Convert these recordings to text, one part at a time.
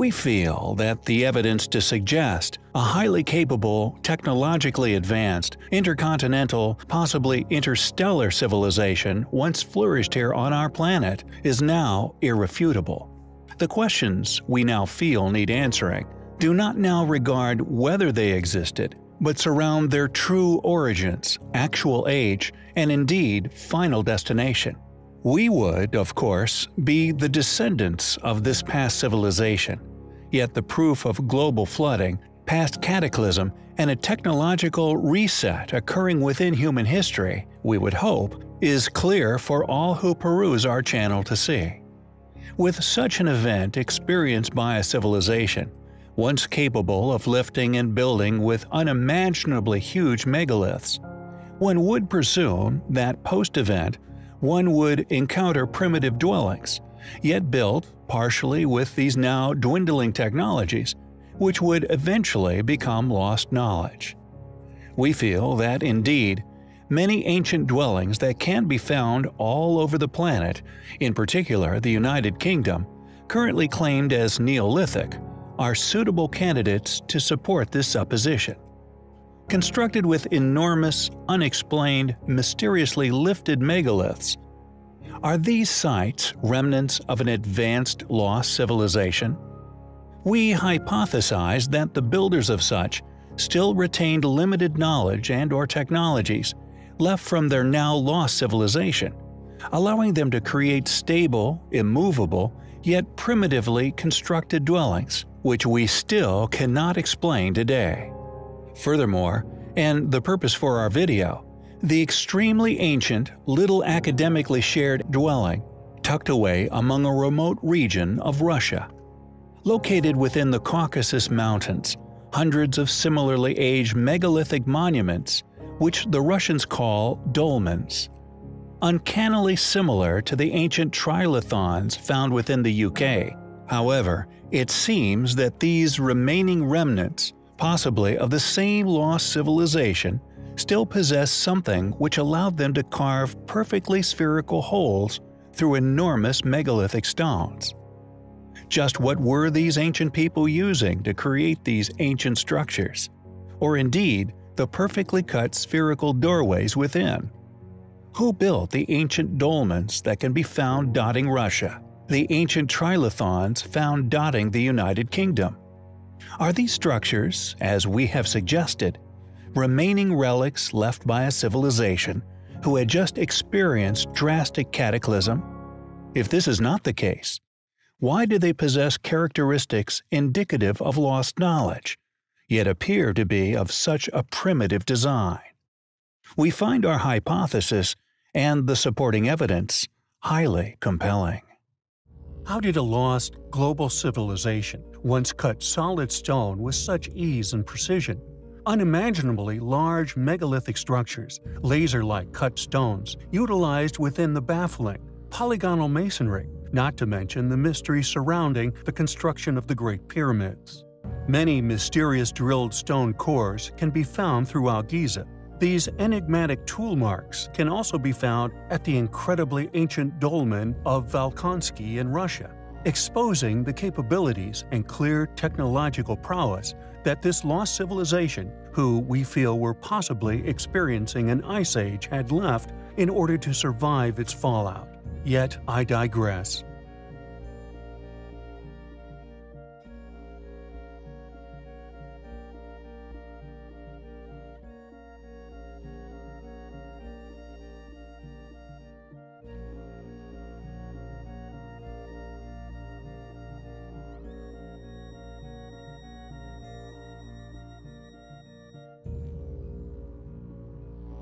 We feel that the evidence to suggest a highly capable, technologically advanced, intercontinental, possibly interstellar civilization once flourished here on our planet is now irrefutable. The questions we now feel need answering do not now regard whether they existed, but surround their true origins, actual age, and indeed final destination. We would, of course, be the descendants of this past civilization, yet the proof of global flooding, past cataclysm, and a technological reset occurring within human history, we would hope, is clear for all who peruse our channel to see. With such an event experienced by a civilization, once capable of lifting and building with unimaginably huge megaliths, one would presume that post-event one would encounter primitive dwellings, yet built partially with these now dwindling technologies, which would eventually become lost knowledge. We feel that indeed, many ancient dwellings that can be found all over the planet, in particular the United Kingdom, currently claimed as Neolithic, are suitable candidates to support this supposition. Constructed with enormous, unexplained, mysteriously lifted megaliths, are these sites remnants of an advanced lost civilization? We hypothesize that the builders of such still retained limited knowledge and or technologies left from their now lost civilization, allowing them to create stable, immovable, yet primitively constructed dwellings which we still cannot explain today. Furthermore, and the purpose for our video, the extremely ancient, little academically shared dwelling, tucked away among a remote region of Russia. Located within the Caucasus Mountains, hundreds of similarly aged megalithic monuments, which the Russians call dolmens. Uncannily similar to the ancient trilithons found within the UK. However, it seems that these remaining remnants, possibly of the same lost civilization, still possess something which allowed them to carve perfectly spherical holes through enormous megalithic stones. Just what were these ancient people using to create these ancient structures? Or indeed, the perfectly cut spherical doorways within? Who built the ancient dolmens that can be found dotting Russia? the ancient trilithons found dotting the United Kingdom. Are these structures, as we have suggested, remaining relics left by a civilization who had just experienced drastic cataclysm? If this is not the case, why do they possess characteristics indicative of lost knowledge, yet appear to be of such a primitive design? We find our hypothesis and the supporting evidence highly compelling. How did a lost, global civilization once cut solid stone with such ease and precision? Unimaginably large megalithic structures, laser-like cut stones, utilized within the baffling, polygonal masonry, not to mention the mystery surrounding the construction of the Great Pyramids. Many mysterious drilled stone cores can be found throughout Giza, these enigmatic tool marks can also be found at the incredibly ancient dolmen of Volkonsky in Russia, exposing the capabilities and clear technological prowess that this lost civilization, who we feel were possibly experiencing an ice age, had left in order to survive its fallout. Yet I digress.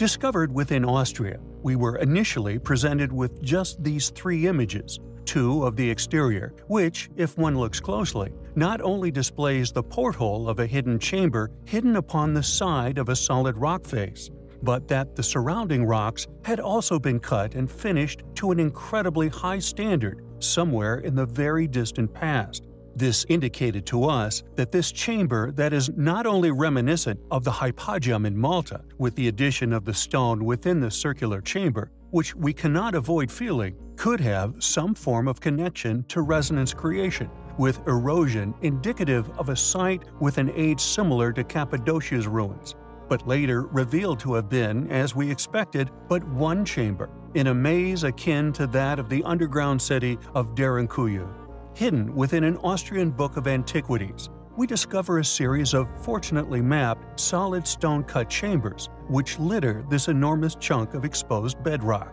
Discovered within Austria, we were initially presented with just these three images, two of the exterior, which, if one looks closely, not only displays the porthole of a hidden chamber hidden upon the side of a solid rock face, but that the surrounding rocks had also been cut and finished to an incredibly high standard somewhere in the very distant past, this indicated to us that this chamber that is not only reminiscent of the Hypogeum in Malta, with the addition of the stone within the circular chamber, which we cannot avoid feeling could have some form of connection to resonance creation, with erosion indicative of a site with an age similar to Cappadocia's ruins, but later revealed to have been, as we expected, but one chamber, in a maze akin to that of the underground city of Derinkuyu. Hidden within an Austrian book of antiquities, we discover a series of fortunately mapped, solid stone cut chambers which litter this enormous chunk of exposed bedrock.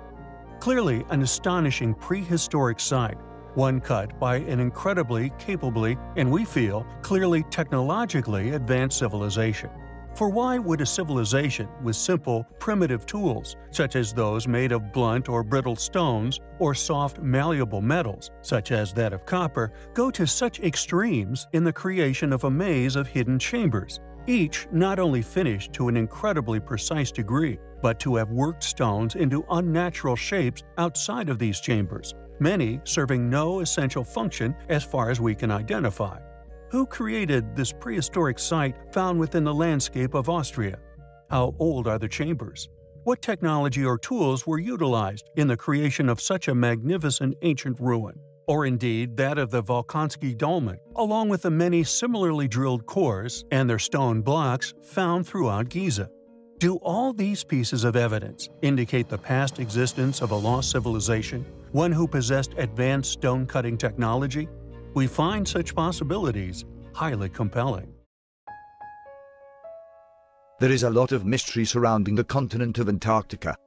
Clearly an astonishing prehistoric site, one cut by an incredibly capably, and we feel, clearly technologically advanced civilization. For why would a civilization with simple, primitive tools, such as those made of blunt or brittle stones, or soft, malleable metals, such as that of copper, go to such extremes in the creation of a maze of hidden chambers, each not only finished to an incredibly precise degree, but to have worked stones into unnatural shapes outside of these chambers, many serving no essential function as far as we can identify. Who created this prehistoric site found within the landscape of Austria? How old are the chambers? What technology or tools were utilized in the creation of such a magnificent ancient ruin? Or indeed that of the Volkonsky dolmen, along with the many similarly drilled cores and their stone blocks found throughout Giza? Do all these pieces of evidence indicate the past existence of a lost civilization, one who possessed advanced stone cutting technology? We find such possibilities highly compelling. There is a lot of mystery surrounding the continent of Antarctica.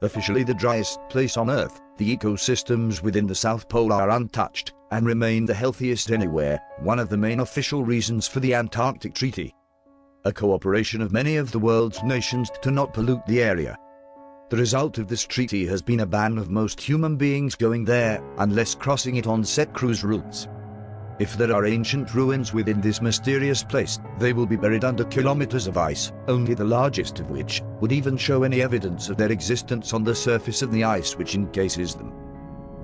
Officially the driest place on Earth, the ecosystems within the South Pole are untouched and remain the healthiest anywhere, one of the main official reasons for the Antarctic Treaty. A cooperation of many of the world's nations to not pollute the area. The result of this treaty has been a ban of most human beings going there unless crossing it on set cruise routes. If there are ancient ruins within this mysterious place, they will be buried under kilometers of ice, only the largest of which would even show any evidence of their existence on the surface of the ice which encases them.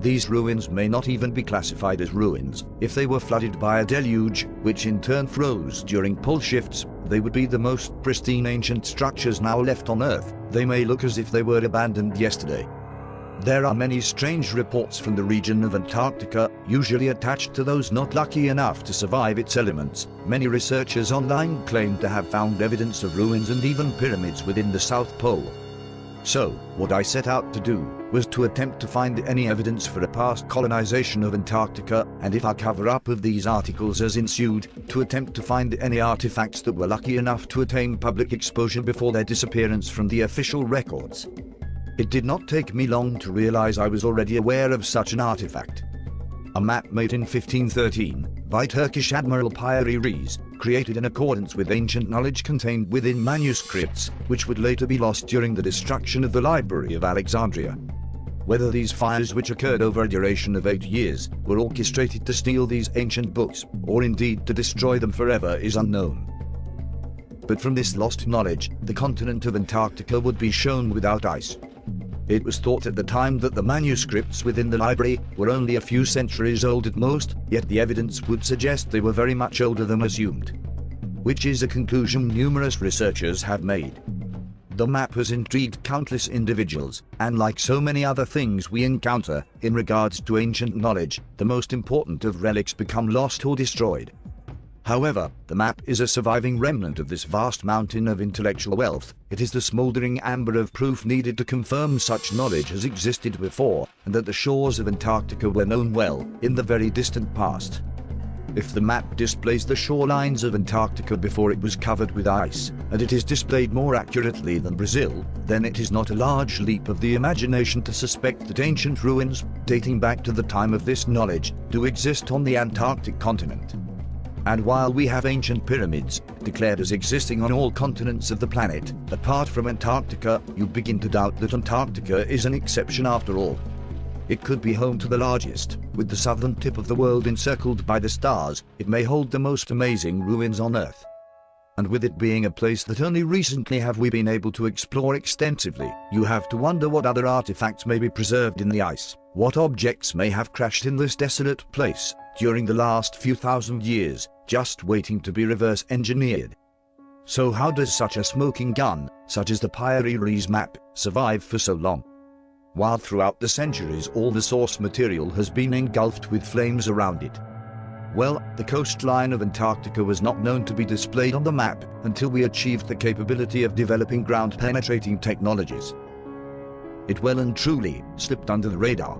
These ruins may not even be classified as ruins. If they were flooded by a deluge, which in turn froze during pole shifts, they would be the most pristine ancient structures now left on Earth. They may look as if they were abandoned yesterday. There are many strange reports from the region of Antarctica, usually attached to those not lucky enough to survive its elements. Many researchers online claim to have found evidence of ruins and even pyramids within the South Pole. So, what I set out to do was to attempt to find any evidence for a past colonization of Antarctica, and if a cover-up of these articles has ensued, to attempt to find any artifacts that were lucky enough to attain public exposure before their disappearance from the official records. It did not take me long to realize I was already aware of such an artifact. A map made in 1513 by Turkish Admiral Piri Reis, created in accordance with ancient knowledge contained within manuscripts, which would later be lost during the destruction of the Library of Alexandria. Whether these fires which occurred over a duration of eight years were orchestrated to steal these ancient books, or indeed to destroy them forever is unknown. But from this lost knowledge, the continent of Antarctica would be shown without ice, it was thought at the time that the manuscripts within the library were only a few centuries old at most, yet the evidence would suggest they were very much older than assumed. Which is a conclusion numerous researchers have made. The map has intrigued countless individuals, and like so many other things we encounter, in regards to ancient knowledge, the most important of relics become lost or destroyed. However, the map is a surviving remnant of this vast mountain of intellectual wealth. It is the smouldering amber of proof needed to confirm such knowledge has existed before, and that the shores of Antarctica were known well in the very distant past. If the map displays the shorelines of Antarctica before it was covered with ice, and it is displayed more accurately than Brazil, then it is not a large leap of the imagination to suspect that ancient ruins, dating back to the time of this knowledge, do exist on the Antarctic continent. And while we have ancient pyramids, declared as existing on all continents of the planet, apart from Antarctica, you begin to doubt that Antarctica is an exception after all. It could be home to the largest, with the southern tip of the world encircled by the stars, it may hold the most amazing ruins on Earth. And with it being a place that only recently have we been able to explore extensively, you have to wonder what other artifacts may be preserved in the ice, what objects may have crashed in this desolate place during the last few thousand years, just waiting to be reverse engineered. So how does such a smoking gun, such as the Piri Reis map, survive for so long? While throughout the centuries all the source material has been engulfed with flames around it. Well, the coastline of Antarctica was not known to be displayed on the map until we achieved the capability of developing ground penetrating technologies. It well and truly slipped under the radar.